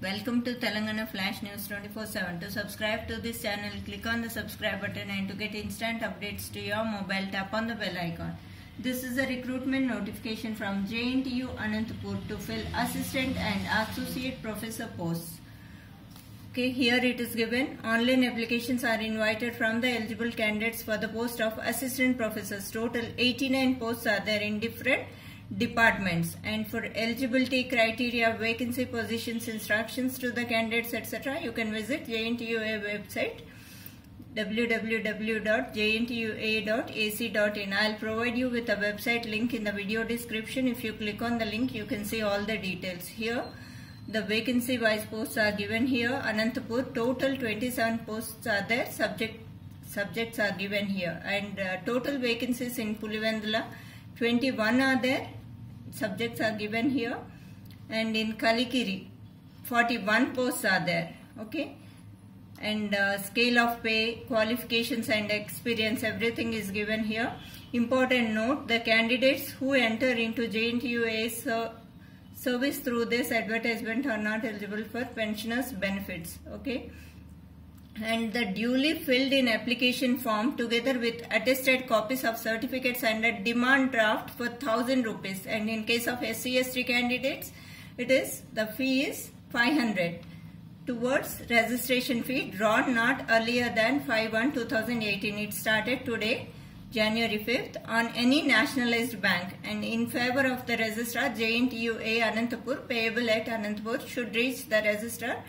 Welcome to Telangana Flash News 24/7. To subscribe to this channel, click on the subscribe button and to get instant updates to your mobile, tap on the bell icon. This is a recruitment notification from JNTU Anantapur to fill assistant and associate professor posts. Okay, here it is given. Online applications are invited from the eligible candidates for the post of assistant professors. Total 89 posts are there in different departments. And for eligibility criteria, vacancy positions, instructions to the candidates, etc., you can visit JNTUA website www.jntua.ac.in. I'll provide you with a website link in the video description. If you click on the link, you can see all the details. Here, the vacancy wise posts are given here. Anantapur, total 27 posts are there. Subject subjects are given here. And uh, total vacancies in Pulivendula, 21 are there. Subjects are given here. And in Kalikiri, 41 posts are there. Okay and uh, scale of pay, qualifications and experience, everything is given here. Important note, the candidates who enter into JNTUA's uh, service through this advertisement are not eligible for pensioners benefits. Okay. And the duly filled in application form together with attested copies of certificates and a demand draft for 1000 rupees. And in case of SCST candidates, it is, the fee is 500 towards registration fee drawn not earlier than 5-1-2018. It started today, January 5th, on any nationalized bank and in favor of the registrar JNTUA Anantapur payable at Anantapur should reach the registrar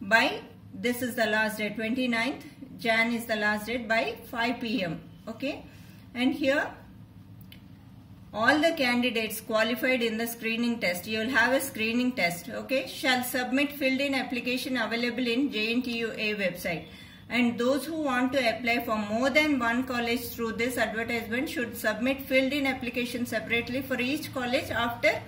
by, this is the last date, 29th, Jan is the last date by 5 pm. Okay, and here all the candidates qualified in the screening test, you will have a screening test, okay, shall submit filled in application available in JNTUA website. And those who want to apply for more than one college through this advertisement should submit filled in application separately for each college after,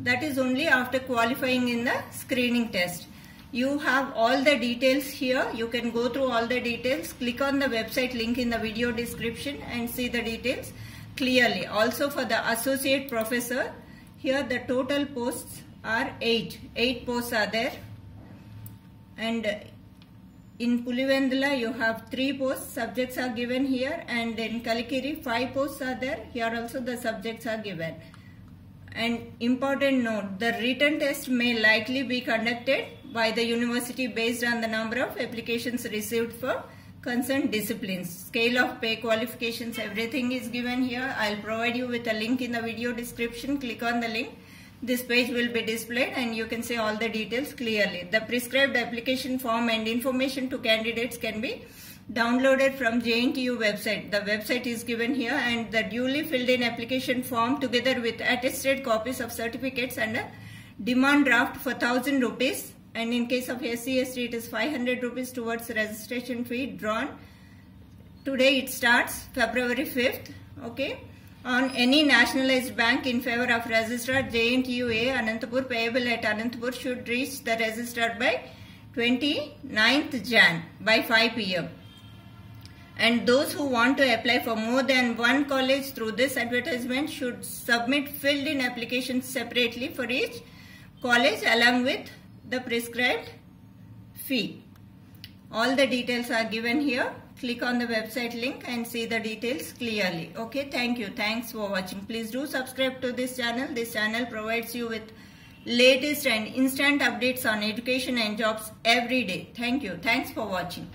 that is only after qualifying in the screening test. You have all the details here. You can go through all the details. Click on the website link in the video description and see the details clearly. Also for the associate professor, here the total posts are 8. 8 posts are there. And in Pulivendula you have 3 posts, subjects are given here and in Kalikiri 5 posts are there. Here also the subjects are given. And important note, the written test may likely be conducted by the university based on the number of applications received for concerned disciplines. Scale of pay qualifications, everything is given here. I'll provide you with a link in the video description. Click on the link. This page will be displayed and you can see all the details clearly. The prescribed application form and information to candidates can be downloaded from JNTU website. The website is given here and the duly filled in application form together with attested copies of certificates and a demand draft for 1000 rupees and in case of SCST it is 500 rupees towards registration fee drawn. Today it starts February 5th okay on any nationalized bank in favor of registrar JNTUA Anantapur payable at Anantapur should reach the registrar by 29th Jan by 5 pm and those who want to apply for more than one college through this advertisement should submit filled in applications separately for each college along with the prescribed fee. All the details are given here. Click on the website link and see the details clearly. Okay, thank you. Thanks for watching. Please do subscribe to this channel. This channel provides you with latest and instant updates on education and jobs every day. Thank you. Thanks for watching.